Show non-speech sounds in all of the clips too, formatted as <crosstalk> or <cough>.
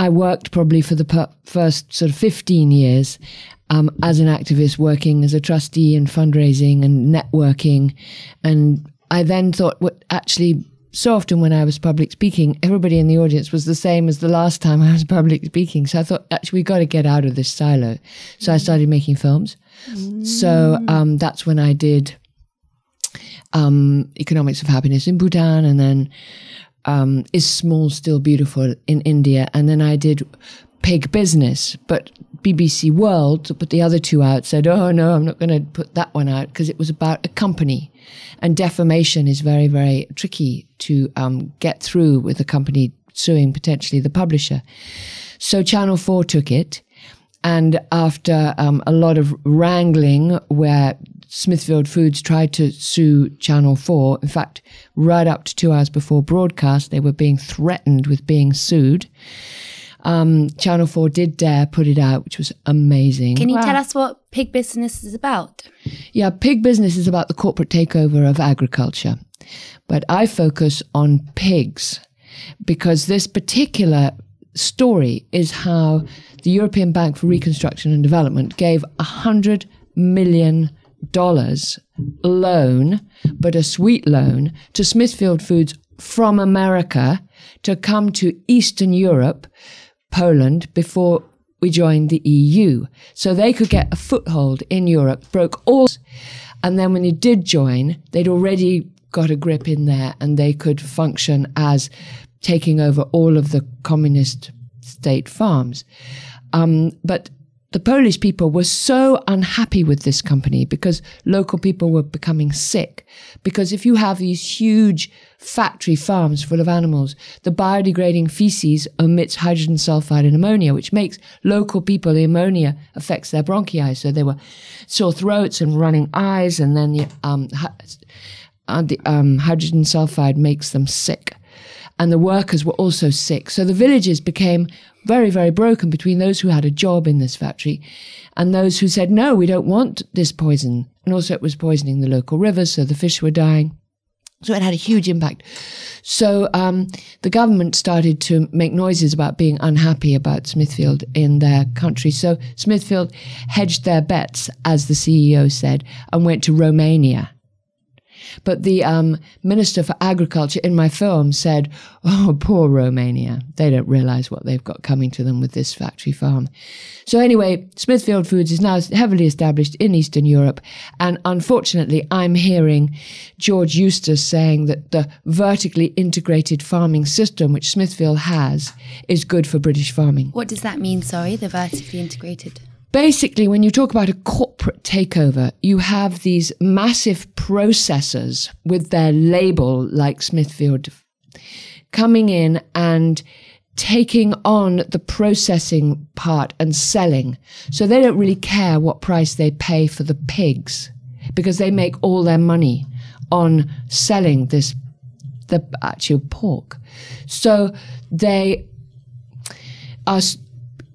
I worked probably for the per- first sort of 15 years um, as an activist, working as a trustee and fundraising and networking. And I then thought, what actually, so often when I was public speaking, everybody in the audience was the same as the last time I was public speaking. So I thought, actually, we got to get out of this silo. So I started making films. So um, that's when I did um, Economics of Happiness in Bhutan, and then um, Is Small Still Beautiful in India, and then I did Pig Business, but BBC World to put the other two out said, "Oh no, I'm not going to put that one out because it was about a company, and defamation is very, very tricky to um, get through with a company suing potentially the publisher." So Channel Four took it, and after um, a lot of wrangling, where Smithfield Foods tried to sue Channel 4, in fact, right up to two hours before broadcast, they were being threatened with being sued. Um, Channel 4 did dare put it out, which was amazing. Can you tell us what pig business is about? Yeah, pig business is about the corporate takeover of agriculture. But I focus on pigs because this particular story is how the European Bank for Reconstruction and Development gave a hundred million dollars loan, but a sweet loan to Smithfield Foods from America to come to Eastern Europe, Poland, before we joined the EU. So they could get a foothold in Europe, broke all. And then when they did join, they'd already got a grip in there and they could function as taking over all of the communist state farms. Um, but the Polish people were so unhappy with this company because local people were becoming sick. Because if you have these huge factory farms full of animals, the biodegrading feces emits hydrogen sulfide and ammonia, which makes local people, the ammonia affects their bronchi. So they were sore throats and running eyes, and then the, um, uh, the um, hydrogen sulfide makes them sick and the workers were also sick. So the villages became very, very broken between those who had a job in this factory and those who said, no, we don't want this poison. And also it was poisoning the local rivers, so the fish were dying. So it had a huge impact. So um, the government started to make noises about being unhappy about Smithfield in their country. So Smithfield hedged their bets, as the CEO said, and went to Romania but the um, Minister for Agriculture in my film said, Oh, poor Romania. They don't realize what they've got coming to them with this factory farm. So, anyway, Smithfield Foods is now heavily established in Eastern Europe. And unfortunately, I'm hearing George Eustice saying that the vertically integrated farming system, which Smithfield has, is good for British farming. What does that mean, sorry, the vertically integrated? Basically, when you talk about a corporate takeover, you have these massive processors with their label, like Smithfield, coming in and taking on the processing part and selling. So they don't really care what price they pay for the pigs because they make all their money on selling this, the actual pork. So they are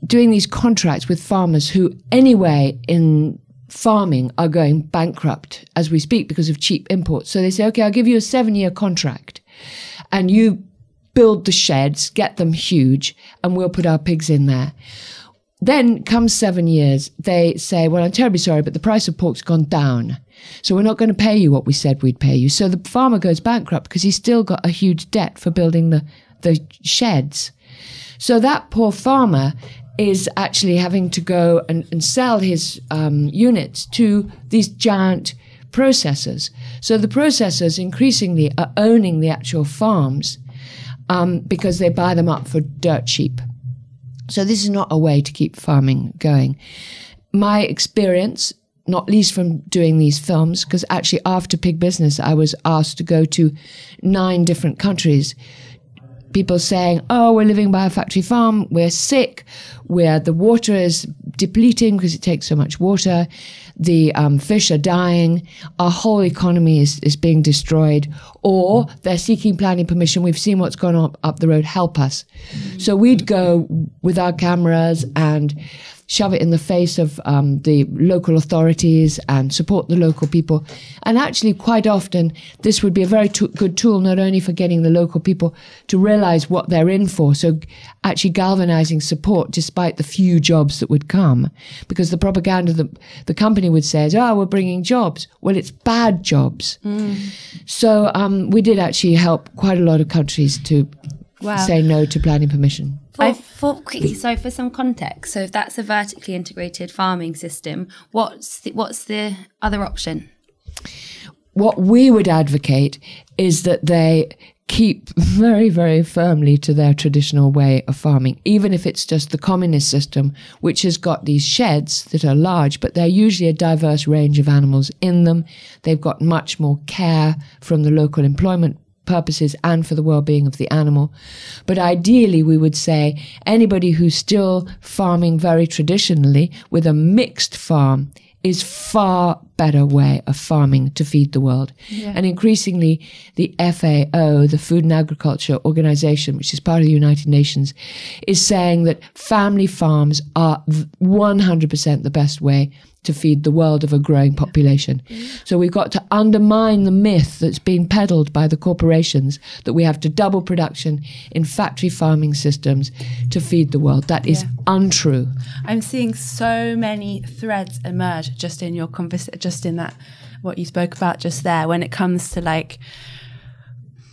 doing these contracts with farmers who, anyway, in farming are going bankrupt as we speak because of cheap imports. So they say, okay, I'll give you a seven year contract and you build the sheds, get them huge, and we'll put our pigs in there. Then comes seven years, they say, well, I'm terribly sorry, but the price of pork's gone down. So we're not going to pay you what we said we'd pay you. So the farmer goes bankrupt because he's still got a huge debt for building the, the sheds. So that poor farmer is actually having to go and, and sell his um, units to these giant processors. So the processors increasingly are owning the actual farms um, because they buy them up for dirt cheap. So this is not a way to keep farming going. My experience, not least from doing these films, because actually after Pig Business, I was asked to go to nine different countries people saying, "Oh, we're living by a factory farm. We're sick. Where the water is depleting because it takes so much water. The um, fish are dying. Our whole economy is is being destroyed." Or they're seeking planning permission. We've seen what's gone on up the road. Help us. So we'd go with our cameras and shove it in the face of um, the local authorities and support the local people. And actually, quite often, this would be a very t- good tool not only for getting the local people to realize what they're in for, so actually galvanizing support despite the few jobs that would come. Because the propaganda that the company would say is, oh, we're bringing jobs. Well, it's bad jobs. So um, we did actually help quite a lot of countries to Wow. say no to planning permission. For, for quickly, so for some context, so if that's a vertically integrated farming system, what's the, what's the other option? what we would advocate is that they keep <laughs> very, very firmly to their traditional way of farming, even if it's just the communist system, which has got these sheds that are large, but they're usually a diverse range of animals in them. They've got much more care from the local employment purposes and for the well-being of the animal. But ideally, we would say anybody who's still farming very traditionally with a mixed farm is far better way of farming to feed the world. And increasingly, the FAO, the Food and Agriculture Organization, which is part of the United Nations, is saying that family farms are 100% the best way to feed the world of a growing population. So we've got to undermine the myth that's been peddled by the corporations that we have to double production in factory farming systems to feed the world. That is Yeah. untrue. I'm seeing so many threads emerge just in your conversation, just in that what you spoke about just there, when it comes to like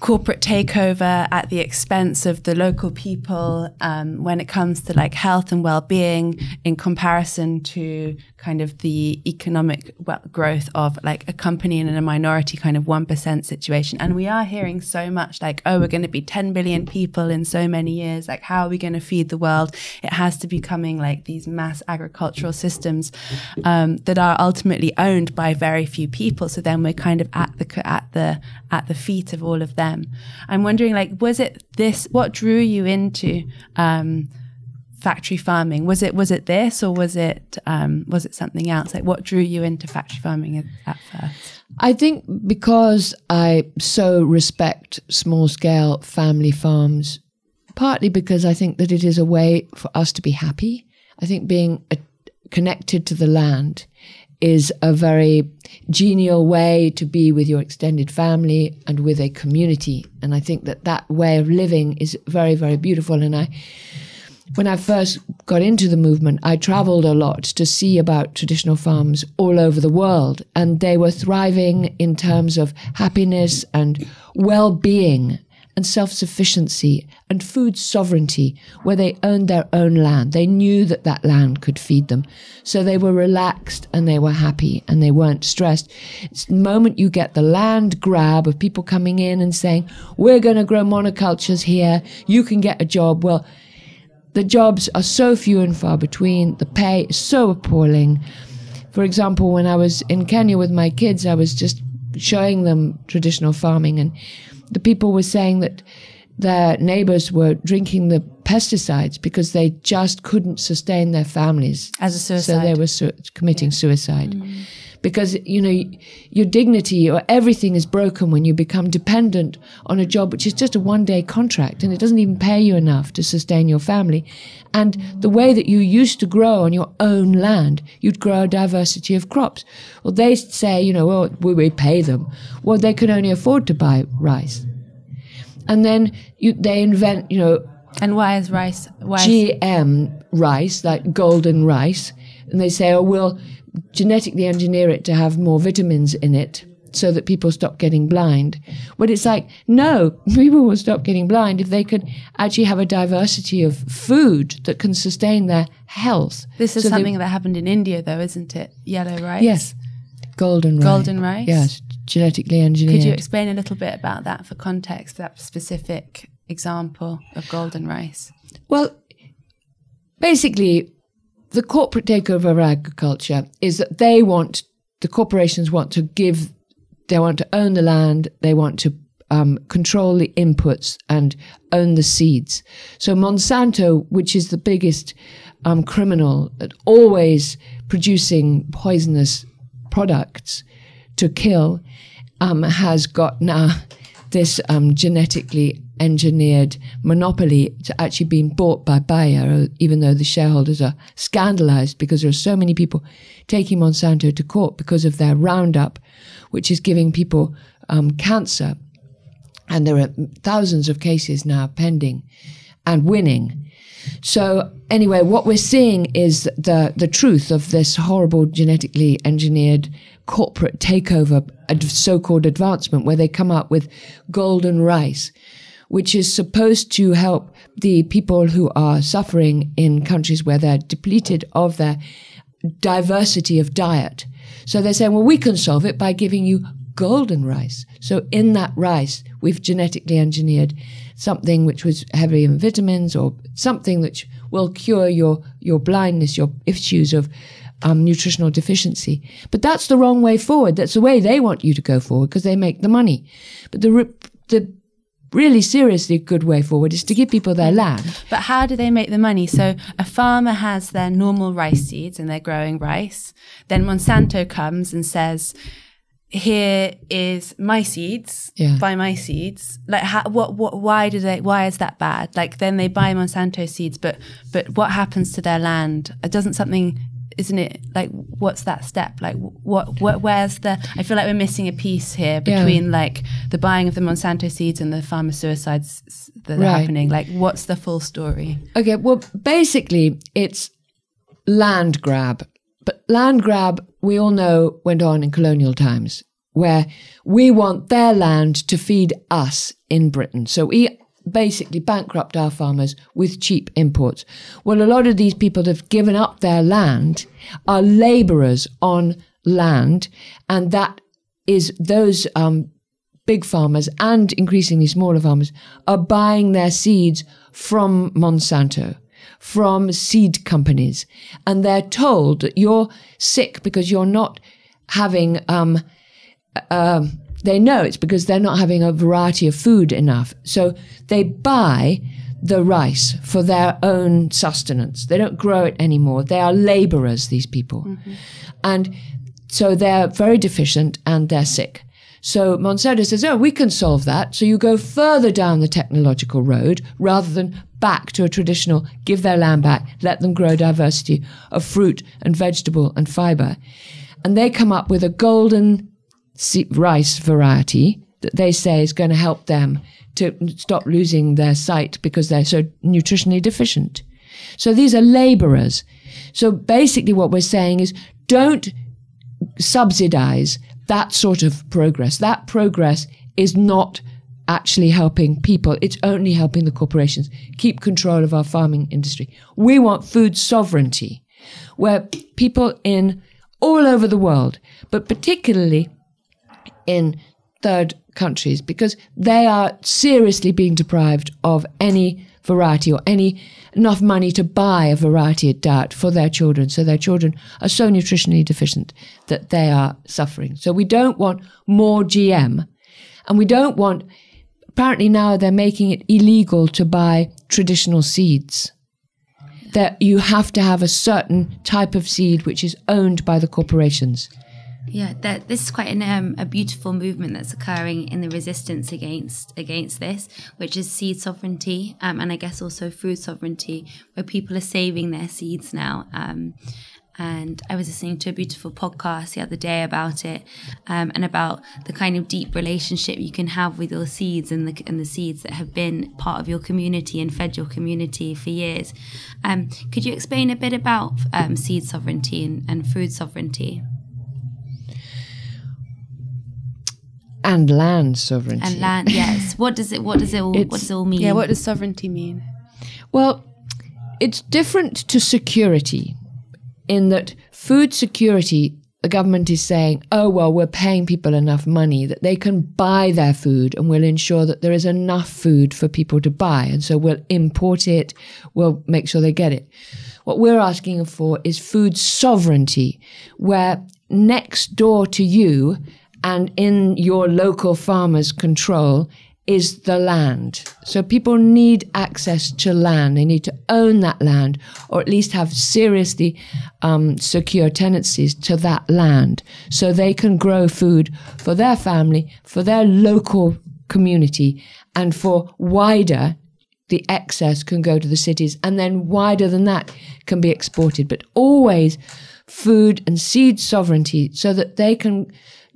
corporate takeover at the expense of the local people, um, when it comes to like health and well-being in comparison to kind of the economic growth of like a company in a minority kind of 1% situation. And we are hearing so much like, oh, we're going to be 10 billion people in so many years. Like, how are we going to feed the world? It has to be coming like these mass agricultural systems um, that are ultimately owned by very few people. So then we're kind of at the, at the, at the feet of all of them. I'm wondering, like, was it this, what drew you into, um, factory farming was it was it this or was it um, was it something else like what drew you into factory farming at, first I think because I so respect small scale family farms, partly because I think that it is a way for us to be happy. I think being a, connected to the land is a very genial way to be with your extended family and with a community. And I think that that way of living is very, very beautiful. And I, when I first got into the movement, I traveled a lot to see about traditional farms all over the world, and they were thriving in terms of happiness and well being and self sufficiency and food sovereignty, where they owned their own land. They knew that that land could feed them. So they were relaxed and they were happy and they weren't stressed. It's the moment you get the land grab of people coming in and saying, We're going to grow monocultures here, you can get a job. Well, the jobs are so few and far between. The pay is so appalling. For example, when I was in Kenya with my kids, I was just showing them traditional farming, and the people were saying that their neighbors were drinking the pesticides because they just couldn't sustain their families. As a suicide. So they were su- committing suicide. Mm. Because, you know, your dignity or everything is broken when you become dependent on a job which is just a one day contract and it doesn't even pay you enough to sustain your family. And the way that you used to grow on your own land, you'd grow a diversity of crops. Well, they say, you know, well, we, we pay them. Well, they could only afford to buy rice. And then you, they invent, you know, and why is rice why is, GM rice, like golden rice, and they say, oh, we'll genetically engineer it to have more vitamins in it so that people stop getting blind. But it's like, no, <laughs> people will stop getting blind if they could actually have a diversity of food that can sustain their health. this is So they- something that happened in india though isn't it yellow rice Yes. Golden rice. Golden rice? Yes, genetically engineered. could you explain a little bit about that for context that specific example of golden rice Well, basically, the corporate takeover of agriculture is that they want, the corporations want to give, they want to own the land, they want to um, control the inputs and own the seeds. So Monsanto, which is the biggest um, criminal at always producing poisonous products to kill, um, has got now this um, genetically engineered monopoly to actually being bought by Bayer, even though the shareholders are scandalized because there are so many people taking Monsanto to court because of their Roundup, which is giving people um, cancer. And there are thousands of cases now pending and winning. So anyway, what we're seeing is the the truth of this horrible genetically engineered corporate takeover, so-called advancement, where they come up with golden rice, which is supposed to help the people who are suffering in countries where they're depleted of their diversity of diet. So they're saying, well, we can solve it by giving you golden rice. So in that rice, we've genetically engineered something which was heavy in vitamins or something which will cure your, your blindness, your issues of um, nutritional deficiency. But that's the wrong way forward. That's the way they want you to go forward because they make the money. But the, the really seriously good way forward is to give people their land. But how do they make the money? So a farmer has their normal rice seeds and they're growing rice. Then Monsanto comes and says, here is my seeds Yeah. buy my seeds. Like how, what what why do they why is that bad? Like then they buy monsanto seeds but but what happens to their land? Doesn't something isn't it? Like what's that step? Like what what where's the i feel like we're missing a piece here Yeah. between like the buying of the monsanto seeds and the farmer suicides that are happening. Like what's the full story? Okay, well, basically, it's land grab. But land grab, we all know, went on in colonial times, where we want their land to feed us in Britain. So we basically bankrupt our farmers with cheap imports. Well, a lot of these people that have given up their land are laborers on land, and that is those um, big farmers and increasingly smaller farmers are buying their seeds from Monsanto, from seed companies, and they're told that you're sick because you're not having. Um, um, they know it's because they're not having a variety of food enough, so they buy the rice for their own sustenance. They don't grow it anymore. They are laborers, these people, and so they're very deficient and they're sick. So Monsanto says, oh, we can solve that. So you go further down the technological road rather than back to a traditional give their land back, let them grow diversity of fruit and vegetable and fiber. And they come up with a golden rice variety that they say is going to help them to stop losing their sight because they're so nutritionally deficient. So these are laborers. So basically what we're saying is don't subsidize that sort of progress. That progress is not actually helping people. It's only helping the corporations keep control of our farming industry. We want food sovereignty where people in all over the world, but particularly in third countries because they are seriously being deprived of any variety or any enough money to buy a variety of diet for their children. So their children are so nutritionally deficient that they are suffering. So we don't want more GM and we don't want, apparently now they're making it illegal to buy traditional seeds. That you have to have a certain type of seed which is owned by the corporations. Yeah, that this is quite an, um, a beautiful movement that's occurring in the resistance against against this, which is seed sovereignty, um, and I guess also food sovereignty, where people are saving their seeds now. Um, and I was listening to a beautiful podcast the other day about it, um, and about the kind of deep relationship you can have with your seeds and the and the seeds that have been part of your community and fed your community for years. Um, could you explain a bit about um, seed sovereignty and, and food sovereignty? And land sovereignty. and land yes what does it what does it all what does it all mean yeah what does sovereignty mean Well, it's different to security in that food security, the government is saying, oh, well, we're paying people enough money that they can buy their food and we'll ensure that there is enough food for people to buy. And so we'll import it, we'll make sure they get it. What we're asking for is food sovereignty, where next door to you and in your local farmer's control is the land. So people need access to land. They need to own that land or at least have seriously um, secure tenancies to that land so they can grow food for their family, for their local community and for wider the excess can go to the cities and then wider than that can be exported but always food and seed sovereignty so that they can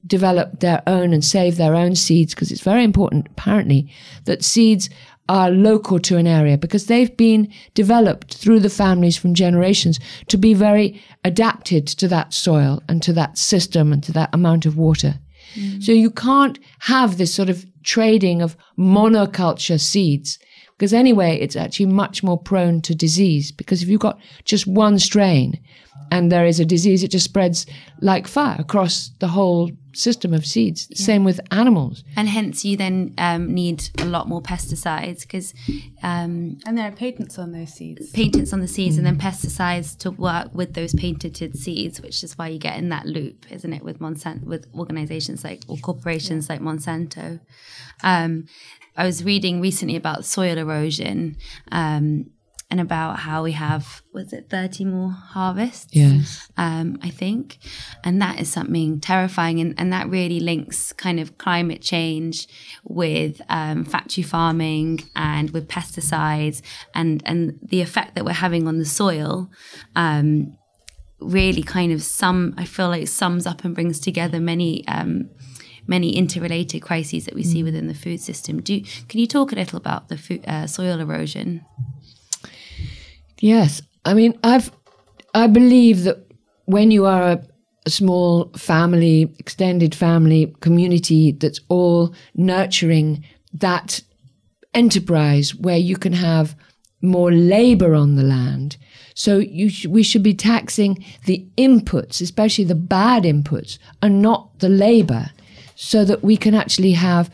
develop their own and save their own seeds because it's very important apparently that seeds are local to an area because they've been developed through the families from generations to be very adapted to that soil and to that system and to that amount of water. Mm. So you can't have this sort of trading of monoculture seeds because anyway, it's actually much more prone to disease because if you've got just one strain and there is a disease, it just spreads like fire across the whole system of seeds. Yeah. Same with animals. And hence, you then um, need a lot more pesticides because. Um, and there are patents on those seeds. Patents on the seeds, mm. and then pesticides to work with those patented seeds, which is why you get in that loop, isn't it, with Monsanto, with organizations like, or corporations yeah. like Monsanto. Um, I was reading recently about soil erosion. Um, and about how we have was it 30 more harvests yes um, i think and that is something terrifying and, and that really links kind of climate change with um, factory farming and with pesticides and and the effect that we're having on the soil um, really kind of sum i feel like sums up and brings together many um, many interrelated crises that we see mm. within the food system. Do can you talk a little about the food, uh, soil erosion? Yes, I mean, I've I believe that when you are a, a small family, extended family community that's all nurturing that enterprise where you can have more labor on the land. So sh- we should be taxing the inputs, especially the bad inputs, and not the labor, so that we can actually have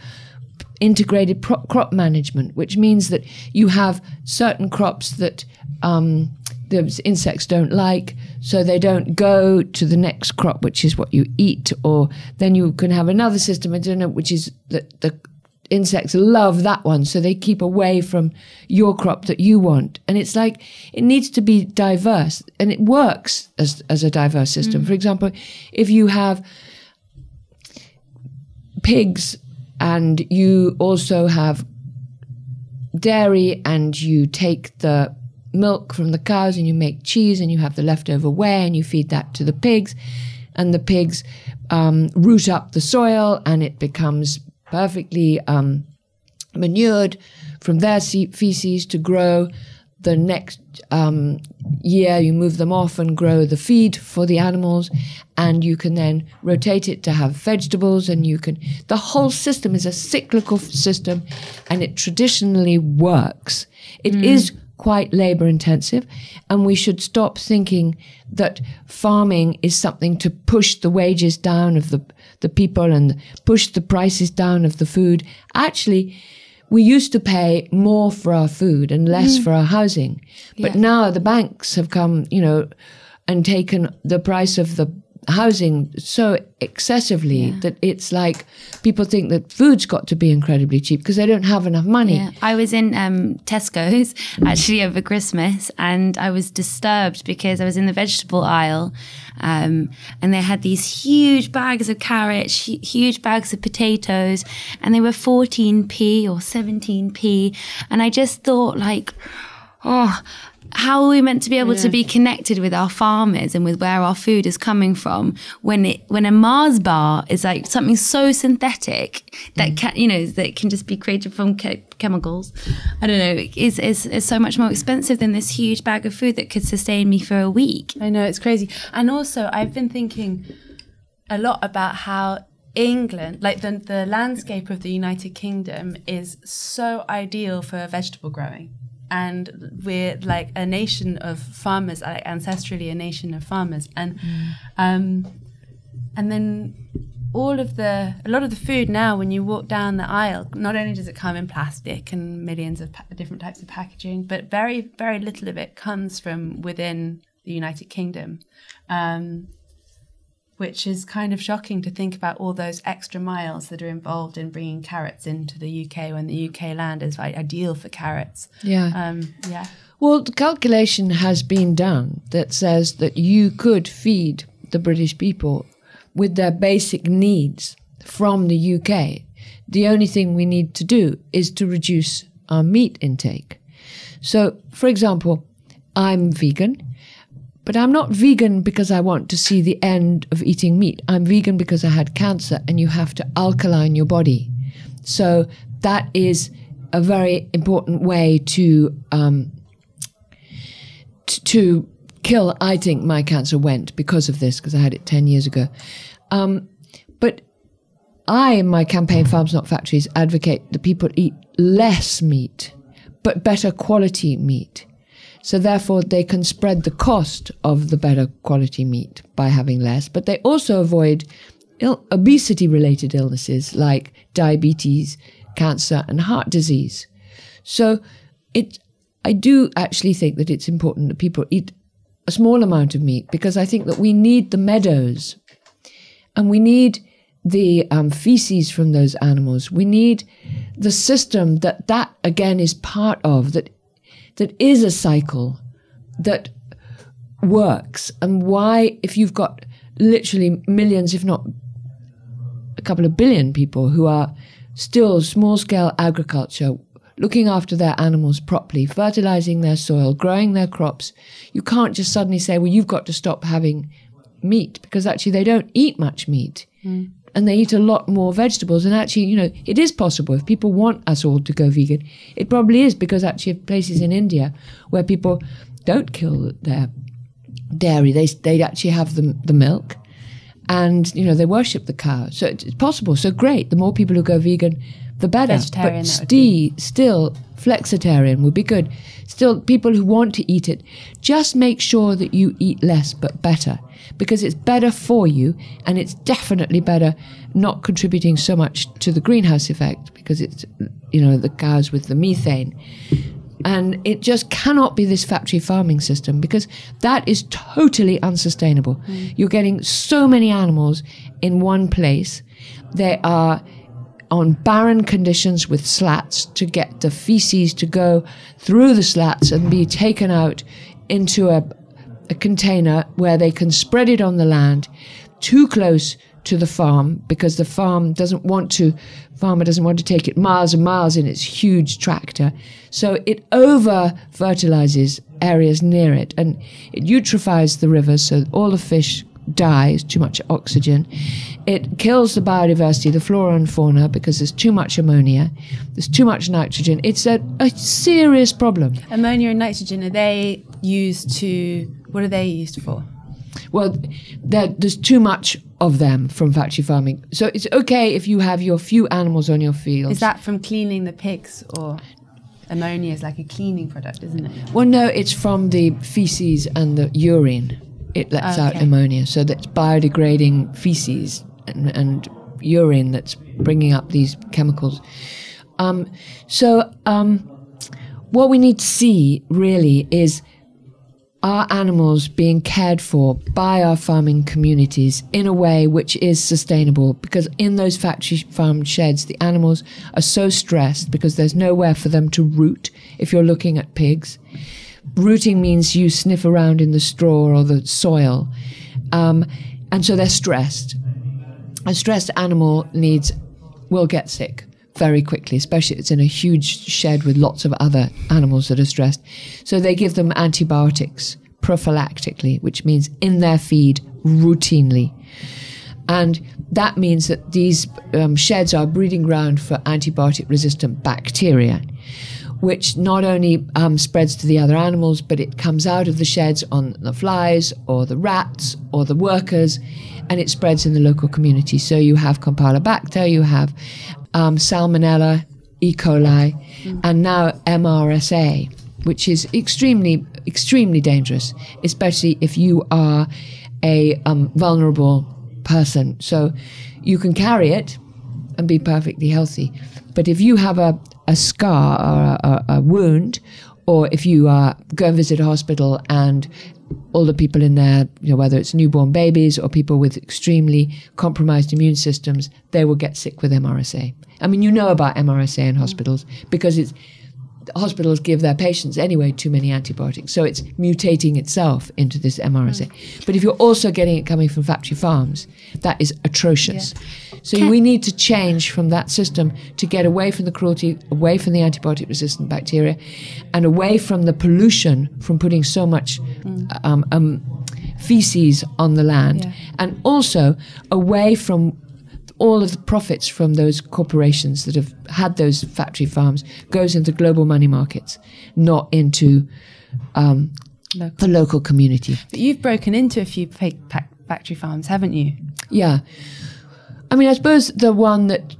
integrated pro- crop management, which means that you have certain crops that um, the insects don't like, so they don't go to the next crop, which is what you eat, or then you can have another system, I don't know, which is that the insects love that one, so they keep away from your crop that you want. And it's like it needs to be diverse, and it works as as a diverse system. Mm. For example, if you have pigs and you also have dairy and you take the milk from the cows and you make cheese and you have the leftover whey and you feed that to the pigs. And the pigs um, root up the soil and it becomes perfectly um, manured from their feces to grow the next um, year you move them off and grow the feed for the animals and you can then rotate it to have vegetables and you can the whole system is a cyclical system and it traditionally works It mm. is quite labor intensive and we should stop thinking that farming is something to push the wages down of the the people and push the prices down of the food actually we used to pay more for our food and less mm. for our housing. But yeah. now the banks have come, you know, and taken the price of the housing so excessively yeah. that it's like people think that food's got to be incredibly cheap because they don't have enough money. Yeah. I was in um, Tesco's actually over Christmas and I was disturbed because I was in the vegetable aisle um, and they had these huge bags of carrots, huge bags of potatoes, and they were 14p or 17p. And I just thought, like, oh, how are we meant to be able to be connected with our farmers and with where our food is coming from when it when a Mars bar is like something so synthetic that mm. can you know that can just be created from ke- chemicals? I don't know is, is is so much more expensive than this huge bag of food that could sustain me for a week. I know it's crazy. And also I've been thinking a lot about how England, like the, the landscape of the United Kingdom, is so ideal for vegetable growing and we're like a nation of farmers, like ancestrally a nation of farmers, and mm. um, and then all of the a lot of the food now when you walk down the aisle not only does it come in plastic and millions of pa- different types of packaging but very very little of it comes from within the united kingdom um, which is kind of shocking to think about all those extra miles that are involved in bringing carrots into the UK when the UK land is ideal for carrots. Yeah. Um, yeah. Well, the calculation has been done that says that you could feed the British people with their basic needs from the UK. The only thing we need to do is to reduce our meat intake. So, for example, I'm vegan, but I'm not vegan because I want to see the end of eating meat. I'm vegan because I had cancer and you have to alkaline your body. So, that is a very important way to um, to kill. I think my cancer went because of this because I had it ten years ago. Um, but I, in my campaign, Farms Not Factories, advocate that people eat less meat, but better quality meat. So therefore, they can spread the cost of the better quality meat by having less, but they also avoid Ill- obesity related illnesses like diabetes, cancer, and heart disease. So it, I do actually think that it's important that people eat a small amount of meat because I think that we need the meadows and we need the um, feces from those animals. We need the system that that again is part of that that is a cycle that works. And why, if you've got literally millions, if not a couple of billion people who are still small scale agriculture, looking after their animals properly, fertilizing their soil, growing their crops, you can't just suddenly say, well, you've got to stop having meat because actually they don't eat much meat. Hmm. And they eat a lot more vegetables. And actually, you know, it is possible if people want us all to go vegan. It probably is because actually, places in India where people don't kill their dairy, they they actually have the the milk, and you know they worship the cow. So it's possible. So great. The more people who go vegan, the better. Vegetarian, but sti- still flexitarian would be good. Still, people who want to eat it, just make sure that you eat less but better, because it's better for you, and it's definitely better not contributing so much to the greenhouse effect because it's you know the cows with the methane. And it just cannot be this factory farming system because that is totally unsustainable. Mm. You're getting so many animals in one place. They are on barren conditions with slats to get the feces to go through the slats and be taken out into a, a container where they can spread it on the land too close to the farm because the farm doesn't want to farmer doesn't want to take it miles and miles in its huge tractor. So it over fertilizes areas near it and it eutrophies the rivers so all the fish dies too much oxygen. It kills the biodiversity the flora and fauna because there's too much ammonia there's too much nitrogen. It's a, a serious problem. Ammonia and nitrogen, are they used to, what are they used for? Well, there, there's too much of them from factory farming. So it's okay if you have your few animals on your field. Is that from cleaning the pigs or ammonia is like a cleaning product, isn't it? well, no, it's from the feces and the urine. It lets out ammonia. So that's biodegrading feces and, and urine that's bringing up these chemicals. Um, so um, what we need to see really is our animals being cared for by our farming communities in a way which is sustainable? Because in those factory farmed sheds the animals are so stressed because there's nowhere for them to root if you're looking at pigs. Rooting means you sniff around in the straw or the soil. Um, and so they're stressed. A stressed animal needs will get sick very quickly, especially it's in a huge shed with lots of other animals that are stressed. So they give them antibiotics prophylactically, which means in their feed routinely. And that means that these um, sheds are breeding ground for antibiotic resistant bacteria, which not only um, spreads to the other animals, but it comes out of the sheds on the flies or the rats or the workers, and it spreads in the local community. So you have Campylobacter, you have um, Salmonella, E. coli, and now MRSA, which is extremely, extremely dangerous, especially if you are a um, vulnerable person. So you can carry it and be perfectly healthy. But if you have a, a scar or a, a, a wound, or if you uh, go and visit a hospital and all the people in there, you know, whether it's newborn babies or people with extremely compromised immune systems, they will get sick with MRSA. I mean, you know about MRSA in hospitals because it's hospitals give their patients anyway too many antibiotics. So it's mutating itself into this MRSA. But if you're also getting it coming from factory farms, that is atrocious. So Can- we need to change from that system to get away from the cruelty, away from the antibiotic resistant bacteria, and away from the pollution from putting so much um, um, feces on the land, Yeah. and also away from all of the profits from those corporations that have had those factory farms goes into global money markets, not into um, Local. the local community. But you've broken into a few fake factory farms, haven't you? Yeah. I mean, I suppose the one that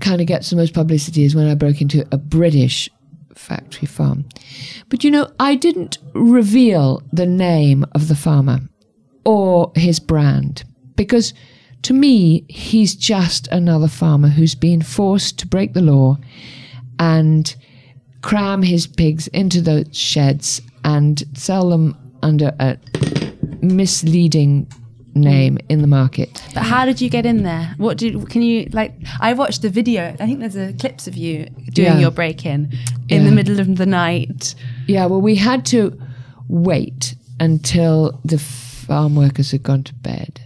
kind of gets the most publicity is when I broke into a British factory farm. But you know, I didn't reveal the name of the farmer or his brand because to me, he's just another farmer who's been forced to break the law and cram his pigs into the sheds and sell them under a misleading name in the market. But how did you get in there? What did can you like? I watched the video. I think there's a clips of you doing Yeah. your break in in the middle of the night. Yeah, well, we had to wait until the farm workers had gone to bed.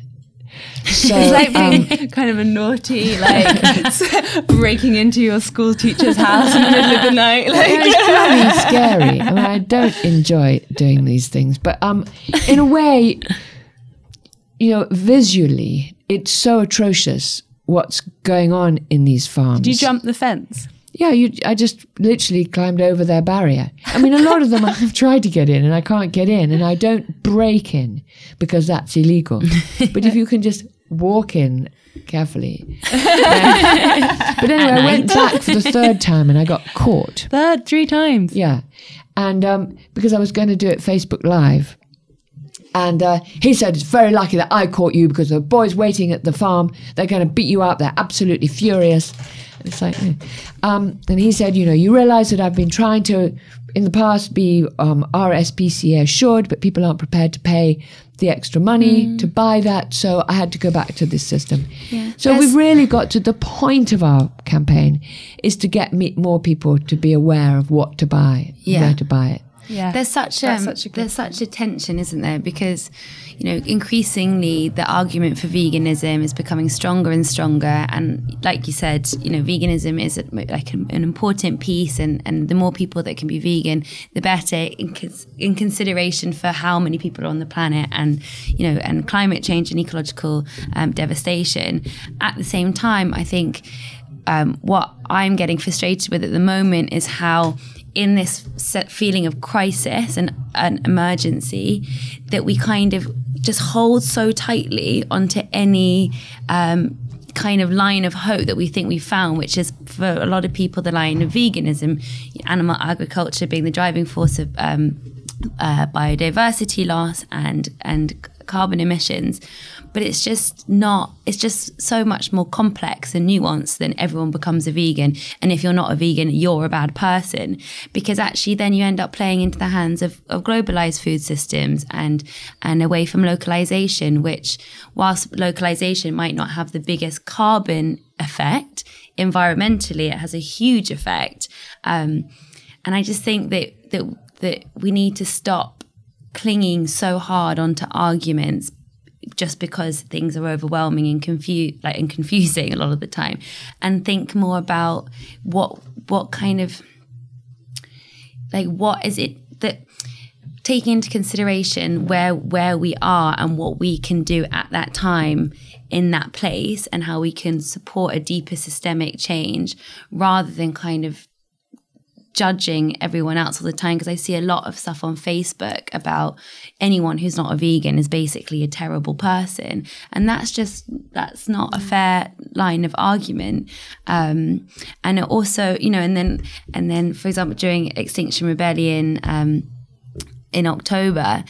So, It's like um, being kind of a naughty, like <laughs> breaking into your school teacher's house in the middle of the night. Like, it's <laughs> scary. I mean, I don't enjoy doing these things, but um, in a way, you know, visually, it's so atrocious what's going on in these farms. Did you jump the fence? Yeah, you, I just literally climbed over their barrier. I mean, a lot of them I've tried to get in and I can't get in, and I don't break in because that's illegal. But if <laughs> you can just walk in carefully. <laughs> but anyway, I went back for the third time and I got caught. Third, three times. Yeah. And um, because I was going to do it Facebook Live. And uh, he said, It's very lucky that I caught you because the boys waiting at the farm, they're going to beat you up. They're absolutely furious. And it's like, um, and he said, You know, you realize that I've been trying to, in the past, be um, RSPCA assured, but people aren't prepared to pay the extra money to buy that. So I had to go back to this system. Yeah. So we've really got to the point of our campaign is to get me, more people to be aware of what to buy, Yeah. where to buy it. Yeah. There's such um, such a there's such a tension, isn't there? Because you know, increasingly the argument for veganism is becoming stronger and stronger. And like you said, you know, veganism is like an, an important piece, and and the more people that can be vegan, the better in, cons- in consideration for how many people are on the planet, and you know, and climate change and ecological um, devastation. At the same time, I think um, what I'm getting frustrated with at the moment is how in this feeling of crisis and an emergency that we kind of just hold so tightly onto any um, kind of line of hope that we think we found, which is for a lot of people the line of veganism, animal agriculture being the driving force of um, uh, biodiversity loss and and carbon emissions but it's just not it's just so much more complex and nuanced than everyone becomes a vegan. And if you're not a vegan you're a bad person. Because actually then you end up playing into the hands of, of globalized food systems and and away from localization which whilst localization might not have the biggest carbon effect environmentally it has a huge effect. Um, and i just think that that that we need to stop clinging so hard onto arguments just because things are overwhelming and confuse like and confusing a lot of the time and think more about what what kind of like what is it that taking into consideration where where we are and what we can do at that time in that place and how we can support a deeper systemic change rather than kind of judging everyone else all the time because I see a lot of stuff on Facebook about anyone who's not a vegan is basically a terrible person, and that's just that's not a fair line of argument. Um, and also, you know, and then and then, for example, during Extinction Rebellion um, in October.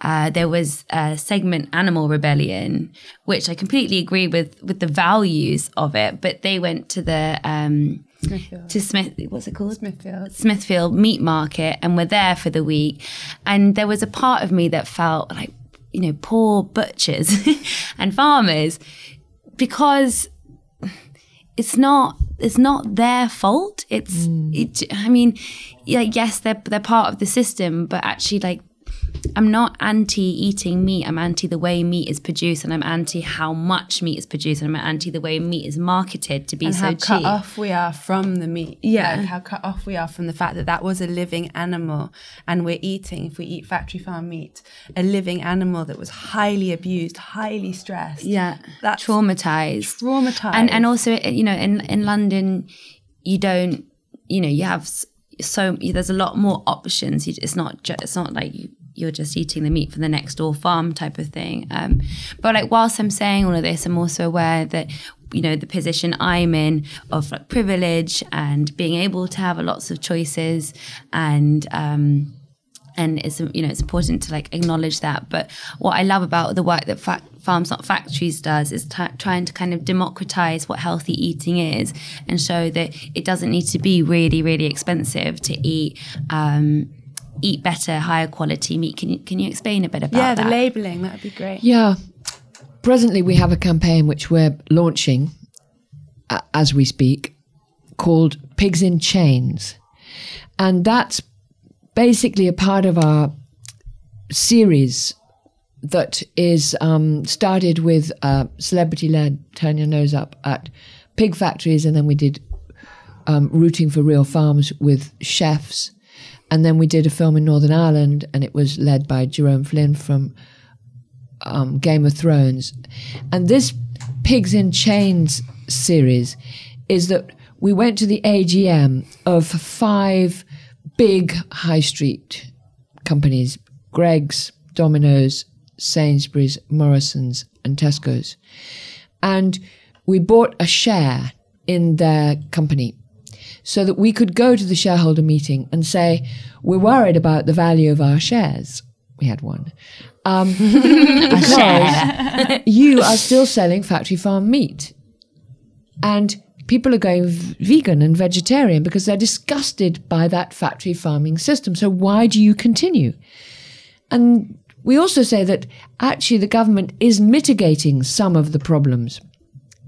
Uh, there was a segment Animal Rebellion, which I completely agree with with the values of it, but they went to the um, Smithfield. to Smith. What's it called? Smithfield. Smithfield Meat Market, and we're there for the week. And there was a part of me that felt like, you know, poor butchers <laughs> and farmers, because it's not it's not their fault. It's mm. it. I mean, like yes, they're they're part of the system, but actually, like I'm not anti eating meat. I'm anti the way meat is produced, and I'm anti how much meat is produced, and I'm anti the way meat is marketed to be and so how cheap. cut off we are from the meat. Yeah. Like how cut off we are from the fact that that was a living animal, and we're eating, if we eat factory farm meat, a living animal that was highly abused, highly stressed. yeah, That's traumatized. traumatized. and and also you know in in London you don't you know you have so there's a lot more options it's not just it's not like you, you're just eating the meat from the next door farm type of thing. Um but like whilst I'm saying all of this I'm also aware that you know the position I'm in of like privilege and being able to have lots of choices and um and it's you know it's important to like acknowledge that. But what i love about the work that fa- farms not factories does is t- trying to kind of democratize what healthy eating is and show that it doesn't need to be really really expensive to eat um eat better higher quality meat can you can you explain a bit about yeah, the labeling that would be great. Yeah. Presently, we have a campaign which we're launching uh, as we speak called Pigs in Chains. And that's basically a part of our series that is um, started with uh, celebrity led Turn Your Nose Up at pig factories. And then we did um, Rooting for Real Farms with chefs. And then we did a film in Northern Ireland, and it was led by Jerome Flynn from um, Game of Thrones. And this Pigs in Chains series is that we went to the AGM of five big high street companies Greggs, Domino's, Sainsbury's, Morrisons, and Tesco's. And we bought a share in their company so that we could go to the shareholder meeting and say, We're worried about the value of our shares. We had one. Um, <laughs> because <laughs> you are still selling factory farm meat. And people are going v- vegan and vegetarian because they're disgusted by that factory farming system. So why do you continue? And we also say that actually the government is mitigating some of the problems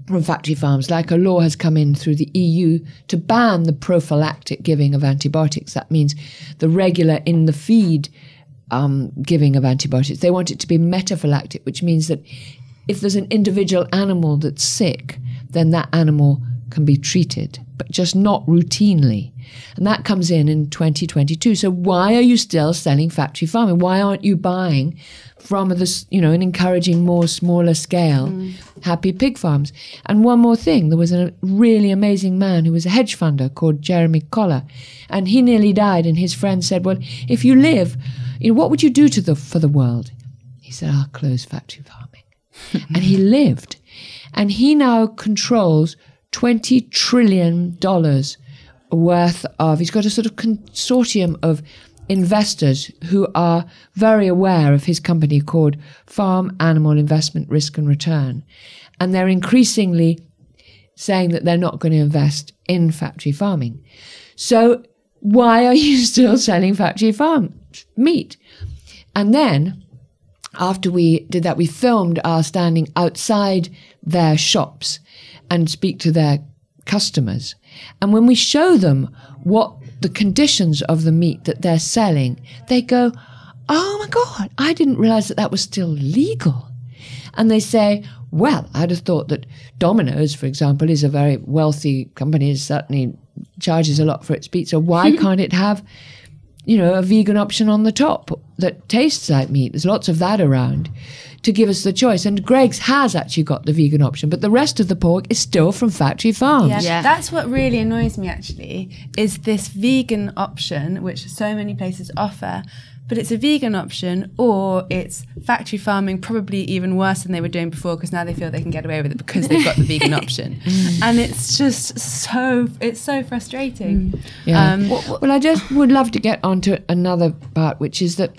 from factory farms, like a law has come in through the EU to ban the prophylactic giving of antibiotics. That means the regular in the feed um, giving of antibiotics. They want it to be metaphylactic, which means that if there's an individual animal that's sick, then that animal can be treated, but just not routinely. And that comes in in 2022. So why are you still selling factory farming? Why aren't you buying from this, you know, and encouraging more smaller scale mm. happy pig farms? And one more thing, there was a really amazing man who was a hedge funder called Jeremy Coller, and he nearly died. And his friend said, "Well, if you live, you know, what would you do to the for the world?" He said, ah, "I'll close factory farming." <laughs> and he lived. And he now controls $20 trillion worth of, he's got a sort of consortium of investors who are very aware of his company called Farm Animal Investment Risk and Return. And they're increasingly saying that they're not going to invest in factory farming. So why are you <laughs> still selling factory farm meat? And then after we did that, we filmed our standing outside their shops and speak to their customers. And when we show them what the conditions of the meat that they're selling, they go, Oh my God, I didn't realize that that was still legal. And they say, Well, I'd have thought that Domino's, for example, is a very wealthy company, it certainly charges a lot for its pizza. Why <laughs> can't it have you know, a vegan option on the top that tastes like meat. There's lots of that around to give us the choice. And Greggs has actually got the vegan option, but the rest of the pork is still from factory farms. Yeah, Yeah. that's what really annoys me actually is this vegan option which so many places offer but it's a vegan option or it's factory farming probably even worse than they were doing before because now they feel they can get away with it because they've got the vegan <laughs> option and it's just so it's so frustrating Yeah. Um, well, I just would love to get on to another part, which is that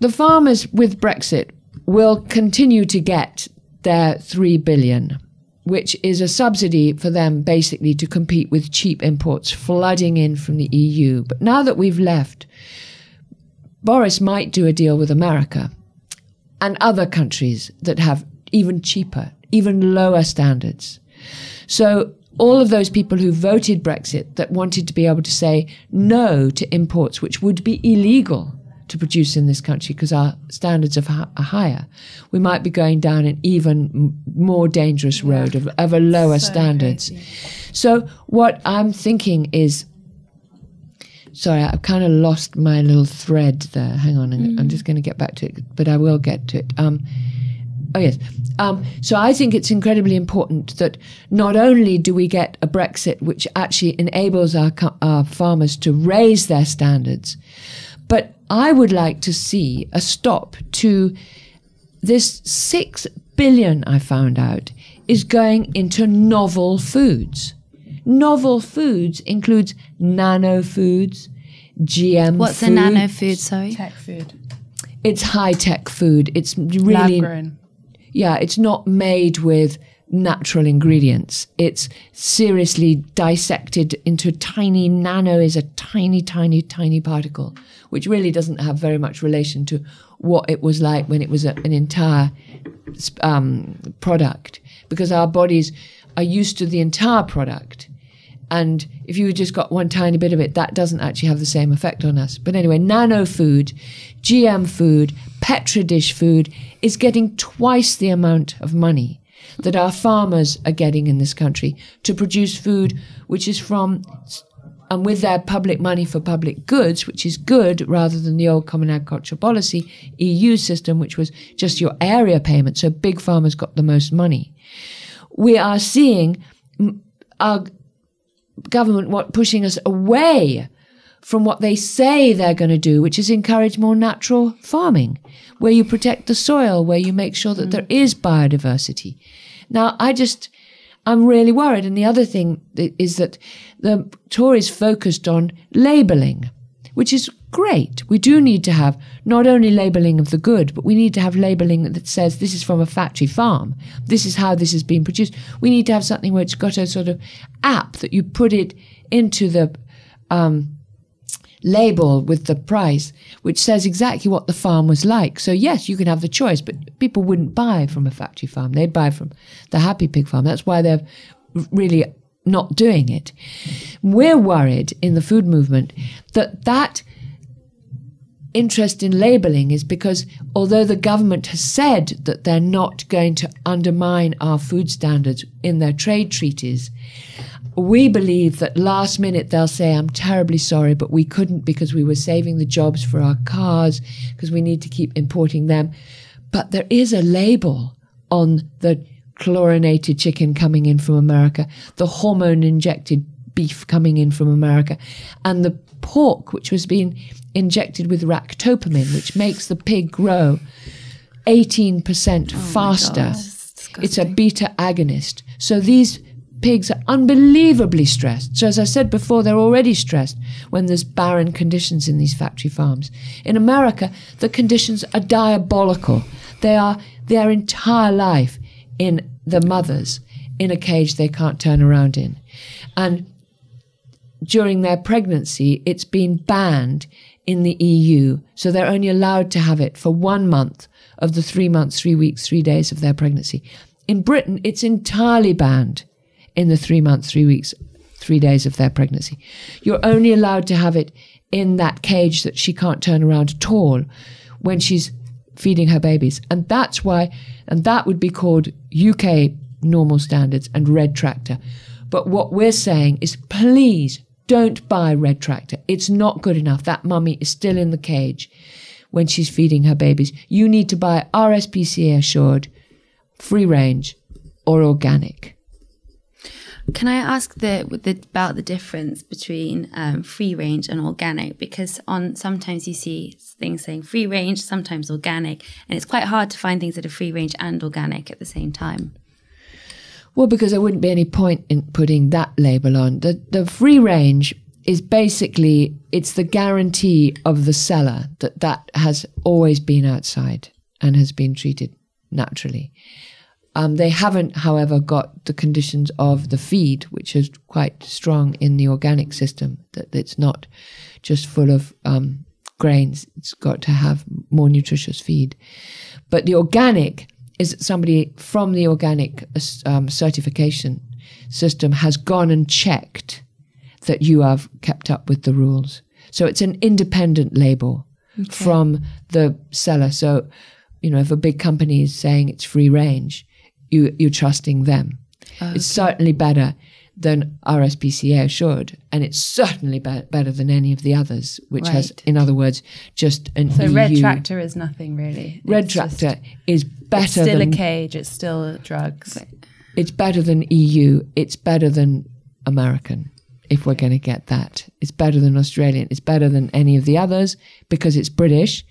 the farmers with Brexit will continue to get their three billion, which is a subsidy for them basically to compete with cheap imports flooding in from the EU. But now that we've left, Boris might do a deal with America and other countries that have even cheaper, even lower standards. So all of those people who voted Brexit that wanted to be able to say no to imports, which would be illegal to produce in this country because our standards are, hi- are higher, we might be going down an even m- more dangerous road of, of a lower So standards. crazy. So what I'm thinking is, sorry, I've kind of lost my little thread there. Hang on, I'm- I'm just going to get back to it, but I will get to it. Um, oh yes. Um, so I think it's incredibly important that not only do we get a Brexit which actually enables our, our farmers to raise their standards, but I would like to see a stop to this six billion I found out is going into novel foods. Novel foods includes nano foods, GM What's a nano food? Sorry. Tech food. It's high tech food. It's really Lab really grown. yeah, it's not made with natural ingredients. It's seriously dissected into a tiny nano is a tiny, tiny, tiny particle, which really doesn't have very much relation to what it was like when it was a, an entire um, product, because our bodies are used to the entire product. And if you just got one tiny bit of it, that doesn't actually have the same effect on us. But anyway, nano food, GM food, Petri dish food is getting twice the amount of money that our farmers are getting in this country to produce food which is from and with their public money for public goods, which is good rather than the old Common Agricultural Policy EU system, which was just your area payment. So big farmers got the most money. We are seeing our government what pushing us away from what they say they're going to do, which is encourage more natural farming, where you protect the soil, where you make sure that mm. there is biodiversity. Now, I just, I'm really worried. And the other thing is that the Tories focused on labelling, which is great. We do need to have not only labelling of the good, but we need to have labelling that says this is from a factory farm. This is how this has been produced. We need to have something where it's got a sort of app that you put it into the um, label with the price, which says exactly what the farm was like. So yes, you can have the choice, but people wouldn't buy from a factory farm. They'd buy from the Happy Pig farm. That's why they're really not doing it. We're worried in the food movement that that interest in labeling is because although the government has said that they're not going to undermine our food standards in their trade treaties, we believe that last minute they'll say, I'm terribly sorry, but we couldn't because we were saving the jobs for our cars because we need to keep importing them. But there is a label on the chlorinated chicken coming in from America, the hormone injected beef coming in from America, and the pork, which was being injected with ractopamine, which makes the pig grow 18% faster. It's a beta agonist. So these pigs are unbelievably stressed. So as I said before, they're already stressed when there's barren conditions in these factory farms. In America, the conditions are diabolical. They are their entire life in the mothers in a cage they can't turn around in. And during their pregnancy, it's been banned in the EU. So they're only allowed to have it for one month of the three months, three weeks, three days of their pregnancy. In Britain, it's entirely banned in the three months, three weeks, three days of their pregnancy. You're only allowed to have it in that cage that she can't turn around at all when she's feeding her babies. And that's why, and that would be called UK normal standards and red tractor. But what we're saying is please don't buy red tractor. It's not good enough. That mummy is still in the cage when she's feeding her babies. You need to buy RSPCA assured, free range, or organic. Can I ask the, the about the difference between um, free range and organic? Because on sometimes you see things saying free range, sometimes organic, and it's quite hard to find things that are free range and organic at the same time. Well, because there wouldn't be any point in putting that label on. The the free range is basically it's the guarantee of the seller that that has always been outside and has been treated naturally. Um, they haven't, however, got the conditions of the feed, which is quite strong in the organic system. That it's not just full of um, grains; it's got to have more nutritious feed. But the organic is that somebody from the organic um, certification system has gone and checked that you have kept up with the rules. So it's an independent label from the seller. So, you know, if a big company is saying it's free range, you, you're trusting them. It's certainly better than RSPCA should, and it's certainly be- better than any of the others, which has, in other words, just an So EU. red tractor is nothing really. Red It's just- tractor is it's better still than a cage. It's still drugs. it's better than EU. It's better than American. If we're going to get that, it's better than Australian. It's better than any of the others because it's British,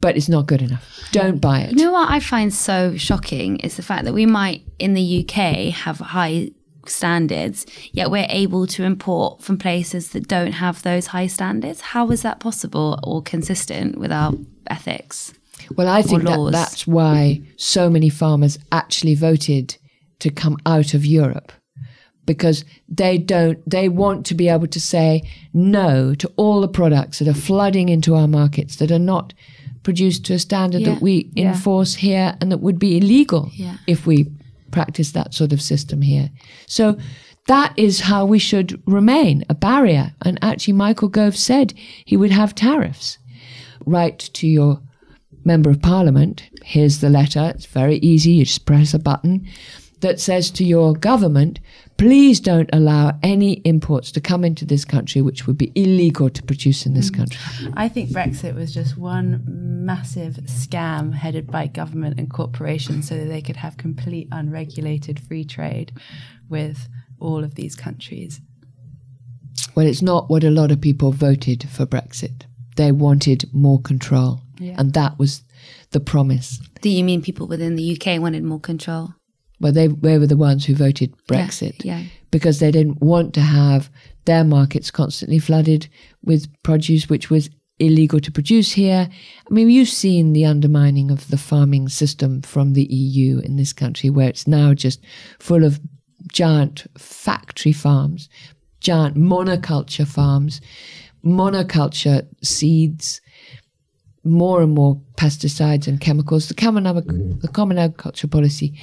but it's not good enough. Don't buy it. You know what I find so shocking is the fact that we might in the UK have high standards, yet we're able to import from places that don't have those high standards. How is that possible or consistent with our ethics? Well, I think that that's why so many farmers actually voted to come out of Europe because they don't they want to be able to say no to all the products that are flooding into our markets that are not produced to a standard Yeah. that we Yeah. enforce here and that would be illegal Yeah. if we practice that sort of system here. So that is how we should remain a barrier. And actually, Michael Gove said he would have tariffs. Write to your member of parliament. Here's the letter. It's very easy. You just press a button that says to your government, please don't allow any imports to come into this country which would be illegal to produce in this mm. country. I think Brexit was just one massive scam headed by government and corporations so that they could have complete unregulated free trade with all of these countries. Well, it's not what a lot of people voted for Brexit. They wanted more control. Yeah. And that was the promise. Do you mean people within the UK wanted more control? Well, they, they were the ones who voted Brexit. Yeah. yeah. because they didn't want to have their markets constantly flooded with produce which was illegal to produce here. I mean, you've seen the undermining of the farming system from the EU in this country, where it's now just full of giant factory farms, giant monoculture farms, monoculture seeds, more and more pesticides and chemicals. The common, the common agriculture policy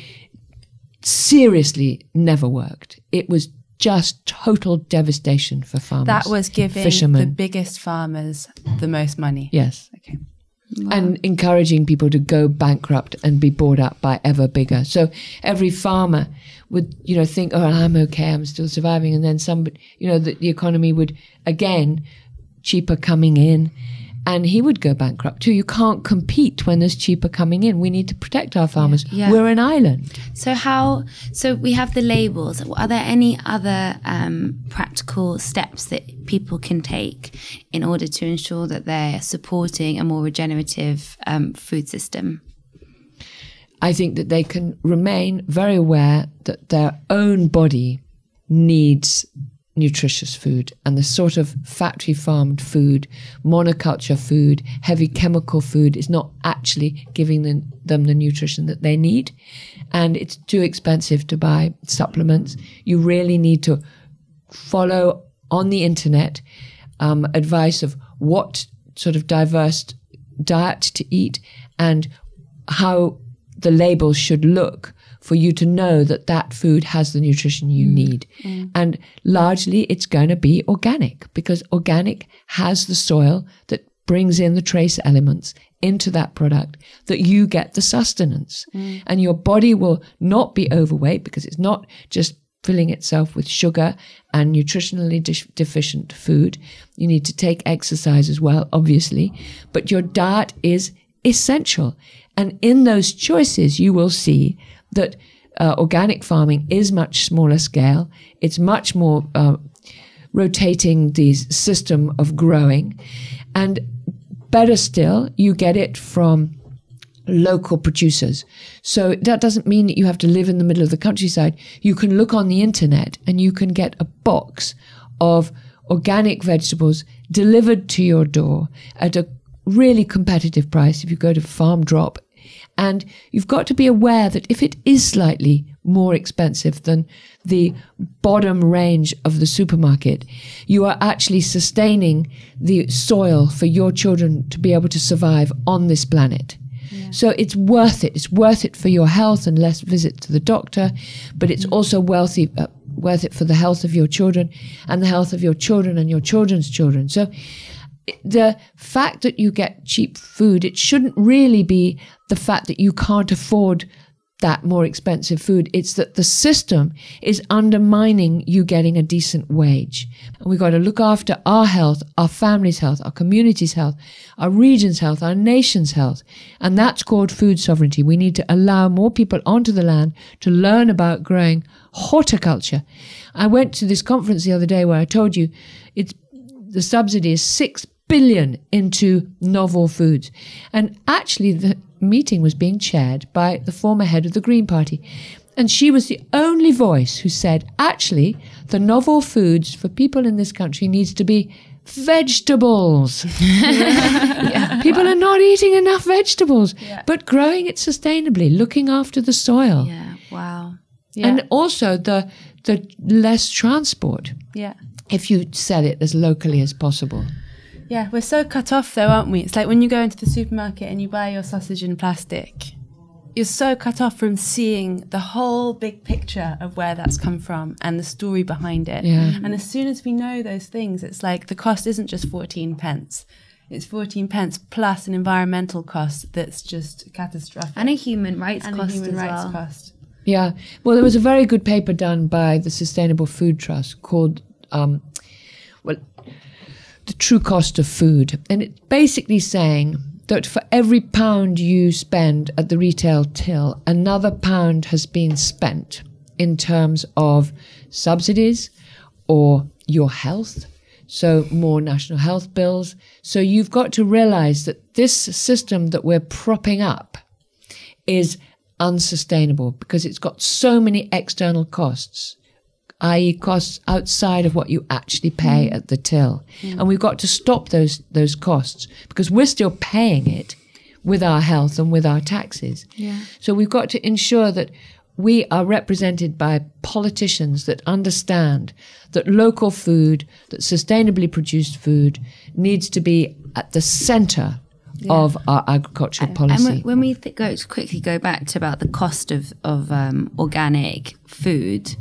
seriously never worked. It was just total devastation for farmers. That was giving the biggest farmers the most money. yes. Okay. And encouraging people to go bankrupt and be bought up by ever bigger. So every farmer would, you know, think, "Oh, I'm okay, I'm still surviving," and then somebody, you know, the, the economy would again cheaper coming in, and he would go bankrupt too. You can't compete when there's cheaper coming in. We need to protect our farmers. Yeah. We're an island. So how? So we have the labels. Are there any other um, practical steps that people can take in order to ensure that they're supporting a more regenerative um, food system? I think that they can remain very aware that their own body needs nutritious food and the sort of factory farmed food, monoculture food, heavy chemical food is not actually giving them, them the nutrition that they need. And it's too expensive to buy supplements. You really need to follow on the internet um, advice of what sort of diverse diet to eat and how the labels should look for you to know that that food has the nutrition you mm. need. Mm. And largely it's going to be organic because organic has the soil that brings in the trace elements into that product that you get the sustenance. Mm. And your body will not be overweight because it's not just filling itself with sugar and nutritionally de- deficient food. You need to take exercise as well, obviously, but your diet is essential. And in those choices, you will see that uh, organic farming is much smaller scale. It's much more uh, rotating the system of growing. And better still, you get it from local producers. So that doesn't mean that you have to live in the middle of the countryside. You can look on the internet and you can get a box of organic vegetables delivered to your door at a really competitive price if you go to Farm Drop. And you've got to be aware that if it is slightly more expensive than the bottom range of the supermarket, you are actually sustaining the soil for your children to be able to survive on this planet. So it's worth it. It's worth it for your health and less visit to the doctor, but it's also wealthy, uh, worth it for the health of your children and the health of your children and your children's children. So the fact that you get cheap food, it shouldn't really be the fact that you can't afford that more expensive food. It's that the system is undermining you getting a decent wage. And we've got to look after our health, our family's health, our community's health, our region's health, our nation's health. And that's called food sovereignty. We need to allow more people onto the land to learn about growing horticulture. I went to this conference the other day where I told you it's the subsidy is six billion into novel foods. And actually, the meeting was being chaired by the former head of the Green Party. And she was the only voice who said, actually, the novel foods for people in this country needs to be vegetables. <laughs> yeah. People are not eating enough vegetables, yeah. but growing it sustainably, looking after the soil. Yeah, wow. Yeah. And also the the less transport. Yeah. If you sell it as locally as possible. Yeah, we're so cut off though, aren't we? It's like when you go into the supermarket and you buy your sausage in plastic. You're so cut off from seeing the whole big picture of where that's come from and the story behind it. Yeah. And as soon as we know those things, it's like the cost isn't just 14 pence. It's 14 pence plus an environmental cost that's just catastrophic. And a human rights and cost a human as rights well. cost. Yeah. Well, there was a very good paper done by the Sustainable Food Trust called, um, well, the true cost of food. And it's basically saying that for every pound you spend at the retail till, another pound has been spent in terms of subsidies or your health. So, more national health bills. So, you've got to realize that this system that we're propping up is unsustainable because it's got so many external costs i.e., costs outside of what you actually pay at the till. And we've got to stop those those costs because we're still paying it with our health and with our taxes. Yeah. So we've got to ensure that we are represented by politicians that understand that local food, that sustainably produced food, needs to be at the centre of our agricultural policy. And when- when we th- go quickly go back to about the cost of of um, organic food,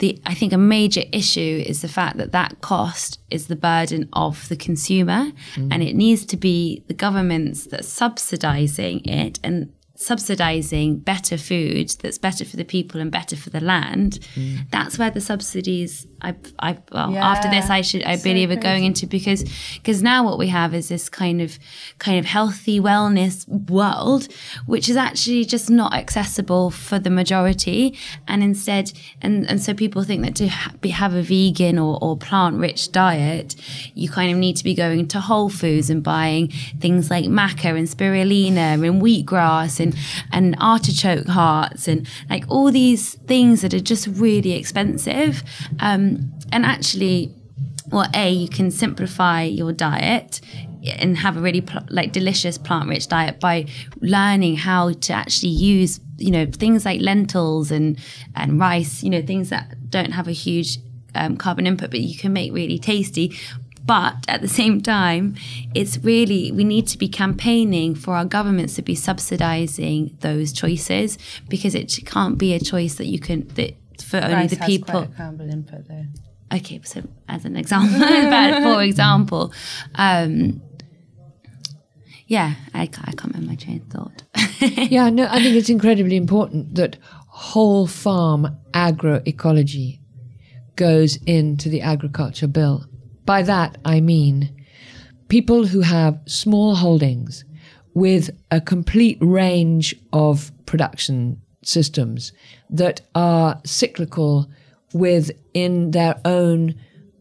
the I think a major issue is the fact that that cost is the burden of the consumer, mm. and it needs to be the governments that subsidising it and subsidizing better food that's better for the people and better for the land mm. that's where the subsidies i i well after this i should i So believe are going into because because now what we have is this kind of kind of healthy wellness world which is actually just not accessible for the majority. And instead and and so people think that to ha- be, have a vegan or, or plant rich diet you kind of need to be going to whole foods and buying things like maca and spirulina and wheatgrass and and artichoke hearts and like all these things that are just really expensive. Um and actually well a you can simplify your diet and have a really pl- like delicious plant rich diet by learning how to actually use you know things like lentils and and rice you know things that don't have a huge um, carbon input but you can make really tasty but at the same time it's really we need to be campaigning for our governments to be subsidizing those choices because it can't be a choice that you can that for only Rice the has people quite a input though. okay so as an example <laughs> but for <laughs> example um yeah I, I can't remember my train of thought <laughs> yeah, no, I think it's incredibly important that whole farm agroecology goes into the agriculture bill. By that, I mean people who have small holdings with a complete range of production systems that are cyclical within their own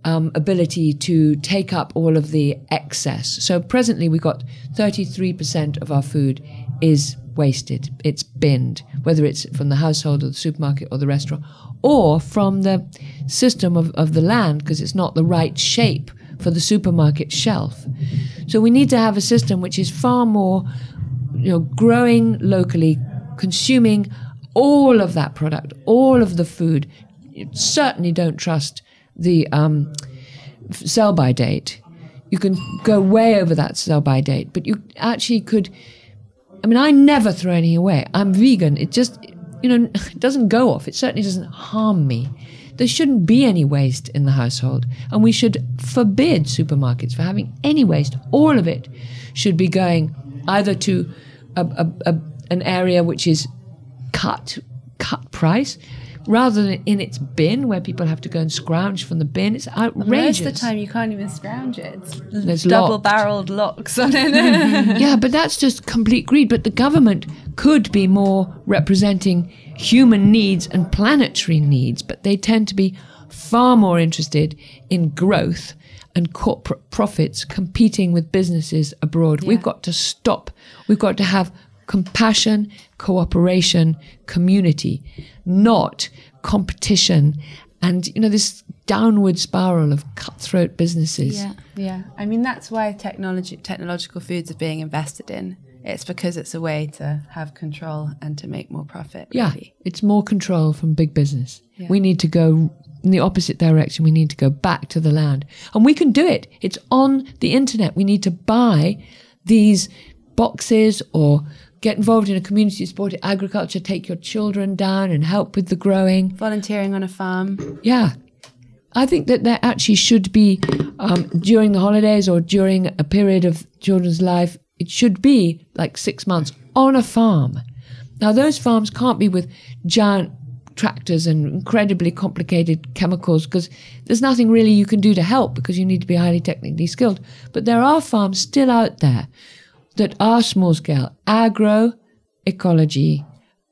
um, ability to take up all of the excess. So presently, we've got 33% of our food is wasted. It's binned, whether it's from the household or the supermarket or the restaurant, or from the system of, of the land because it's not the right shape for the supermarket shelf. So we need to have a system which is far more, you know, growing locally, consuming all of that product, all of the food. You certainly don't trust the um, sell by date. You can go way over that sell by date, but you actually could. I mean, I never throw anything away. I'm vegan. It just you know, <laughs> it doesn't go off. It certainly doesn't harm me. There shouldn't be any waste in the household, and we should forbid supermarkets for having any waste. All of it should be going either to a, a, a, an area which is cut cut price rather than in its bin where people have to go and scrounge from the bin. It's outrageous. Most of the time, you can't even scrounge it. It's There's double-barreled locks on it. <laughs> yeah, but that's just complete greed. But the government could be more representing human needs and planetary needs, but they tend to be far more interested in growth and corporate profits competing with businesses abroad. We've got to stop. We've got to have compassion, cooperation, community, not competition and you know this downward spiral of cutthroat businesses. Yeah. yeah, I mean that's why technology, technological foods are being invested in. It's because it's a way to have control and to make more profit. Yeah, it's more control from big business. Yeah. We need to go in the opposite direction. We need to go back to the land. And we can do it. It's on the internet. We need to buy these boxes or get involved in a community supported agriculture, take your children down and help with the growing. Volunteering on a farm. Yeah. I think that there actually should be, um, during the holidays or during a period of children's life, it should be like six months on a farm. Now, those farms can't be with giant tractors and incredibly complicated chemicals because there's nothing really you can do to help because you need to be highly technically skilled. But there are farms still out there that are small scale. Agroecology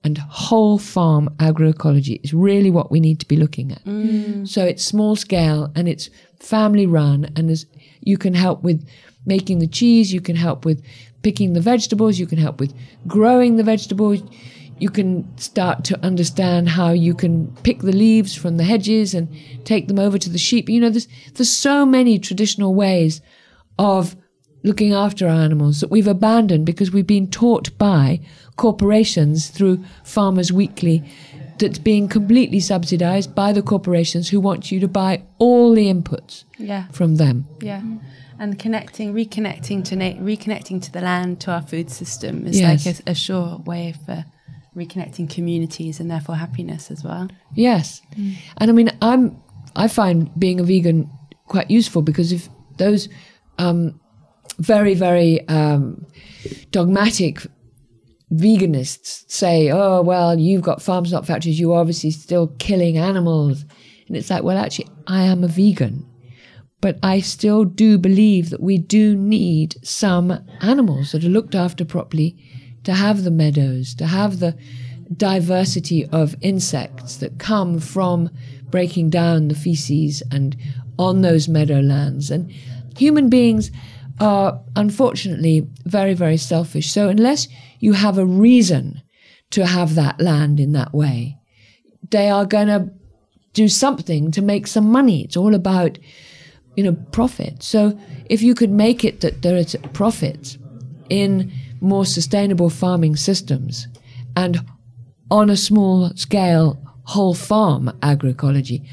and whole farm agroecology is really what we need to be looking at. Mm. So it's small scale and it's family run, and you can help with making the cheese, you can help with picking the vegetables, you can help with growing the vegetables. You can start to understand how you can pick the leaves from the hedges and take them over to the sheep. You know, there's there's so many traditional ways of looking after our animals that we've abandoned because we've been taught by corporations through Farmers Weekly that's being completely subsidized by the corporations who want you to buy all the inputs Yeah, from them. yeah. And connecting, reconnecting to na- reconnecting to the land, to our food system is Yes. like a, a sure way for reconnecting communities and therefore happiness as well. Yes. And I mean, I'm, I find being a vegan quite useful because if those um, very, very um, dogmatic veganists say, oh, well, you've got farms, not factories, you're obviously still killing animals. And it's like, well, actually, I am a vegan. But I still do believe that we do need some animals that are looked after properly to have the meadows, to have the diversity of insects that come from breaking down the feces and on those meadowlands. And human beings are unfortunately very, very selfish. So unless you have a reason to have that land in that way, they are going to do something to make some money. It's all about, you know, profit. So if you could make it that there is profits in more sustainable farming systems and on a small scale whole farm agroecology,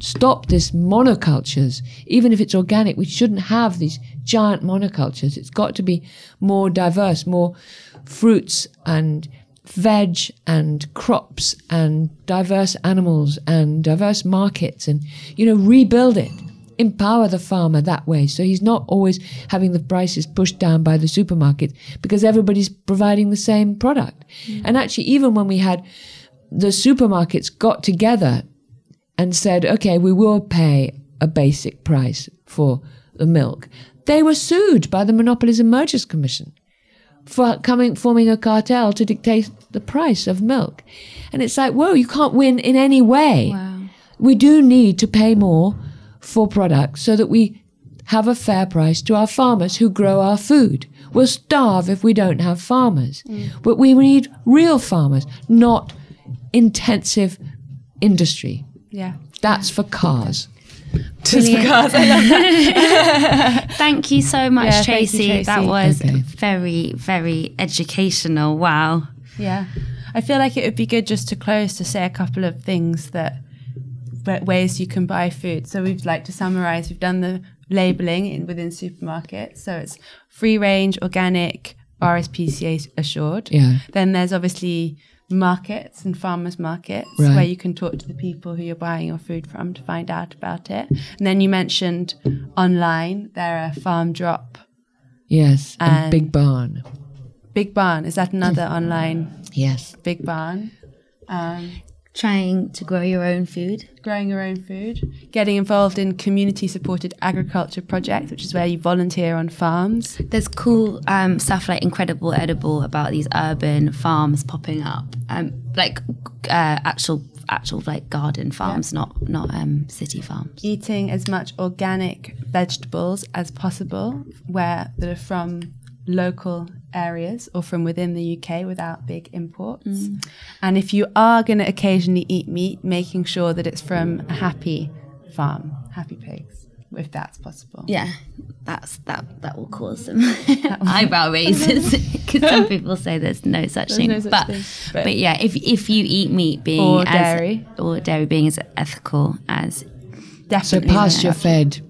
stop this monocultures. Even if it's organic, we shouldn't have these giant monocultures. It's got to be more diverse, more fruits and veg and crops and diverse animals and diverse markets and, you know, rebuild it. Empower the farmer that way. So he's not always having the prices pushed down by the supermarket because everybody's providing the same product. Mm. And actually, even when we had the supermarkets got together and said, okay, we will pay a basic price for the milk, they were sued by the Monopolies and Mergers Commission for coming forming a cartel to dictate the price of milk. And it's like, whoa, you can't win in any way. Wow. We do need to pay more for products so that we have a fair price to our farmers who grow our food. We'll starve if we don't have farmers. Mm. But we need real farmers, not intensive industry. Yeah. That's for cars. Brilliant. <laughs> Thank you so much, Yeah, thank you, Tracy. That was Okay. very, very educational. Wow. Yeah. I feel like it would be good just to close to say a couple of things that ways you can buy food. So we've like to summarize, we've done the labeling in within supermarkets. So it's free range, organic, RSPCA assured. Yeah. Then there's obviously markets and farmers markets Right. where you can talk to the people who you're buying your food from to find out about it. And then you mentioned online, there are Farm Drop, Yes, and, And- Big Barn. Big Barn. Is that another <laughs> online Yes. Big Barn? Um, Trying to grow your own food. growing your own food, getting involved in community supported agriculture projects, which is where you volunteer on farms. There's cool um, stuff like Incredible Edible about these urban farms popping up, um, like uh, actual actual like garden farms, not not um, city farms. Eating as much organic vegetables as possible, where that are from local areas or from within the UK without big imports. Mm. And if you are going to occasionally eat meat, making sure that it's from a happy farm, happy pigs, if that's possible. Yeah, that's that that will cause some <laughs> eyebrow <laughs> raises <laughs> because some people say there's no such thing. no such but, thing, but but- yeah, if if you eat meat being Or as, dairy. or dairy being as ethical as definitely So pasture fed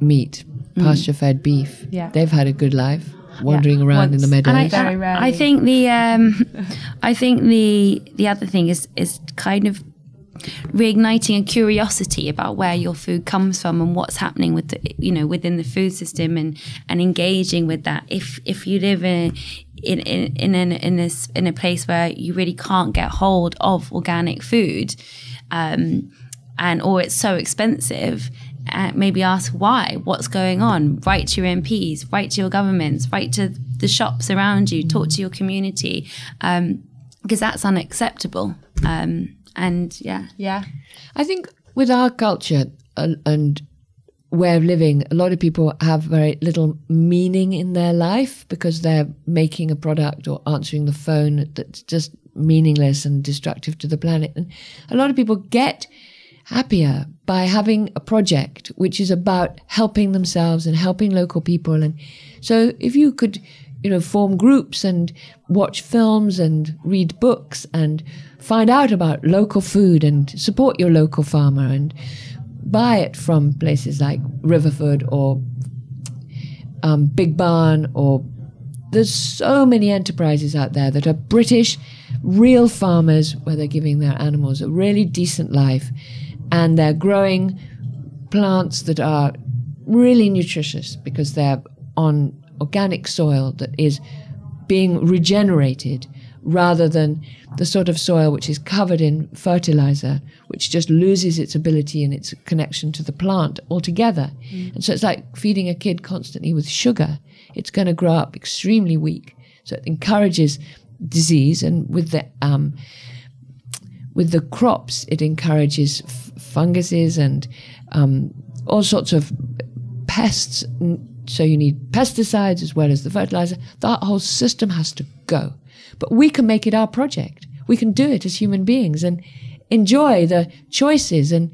meat, pasture mm. fed beef. Yeah. They've had a good life wandering Yeah. around in the Once. meadows. And I, Very rarely. I think the um, <laughs> I think the the other thing is is kind of reigniting a curiosity about where your food comes from and what's happening with the you know within the food system and and engaging with that. If if you live in in in in an, in this in a place where you really can't get hold of organic food, um, and or it's so expensive. Uh, maybe ask why, what's going on. Write to your MPs, write to your governments, write to the shops around you, talk to your community, um, because that's unacceptable. Um, and yeah, Yeah. I think with our culture and, and way of living, a lot of people have very little meaning in their life because they're making a product or answering the phone that's just meaningless and destructive to the planet. And a lot of people get happier by having a project which is about helping themselves and helping local people. And so if you could, you know, form groups and watch films and read books and find out about local food and support your local farmer and buy it from places like Riverford or um, Big Barn or there's so many enterprises out there that are British, real farmers where they're giving their animals a really decent life and they're growing plants that are really nutritious because they're on organic soil that is being regenerated rather than the sort of soil which is covered in fertilizer, which just loses its ability and its connection to the plant altogether. And so it's like feeding a kid constantly with sugar. It's going to grow up extremely weak. So it encourages disease, and with the um, with the crops, it encourages f- funguses and um, all sorts of pests. So you need pesticides as well as the fertilizer. That whole system has to go. But we can make it our project. We can do it as human beings and enjoy the choices and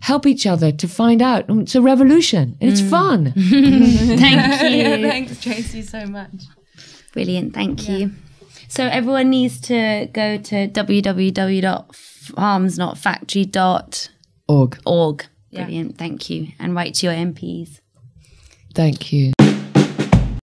help each other to find out. It's a revolution and it's fun. <laughs> thank <laughs> you. Thanks, Tracy, so much. Brilliant, thank you. So everyone needs to go to www.farmsnotfactory.org. Org. Brilliant, thank you. And write to your MPs. Thank you.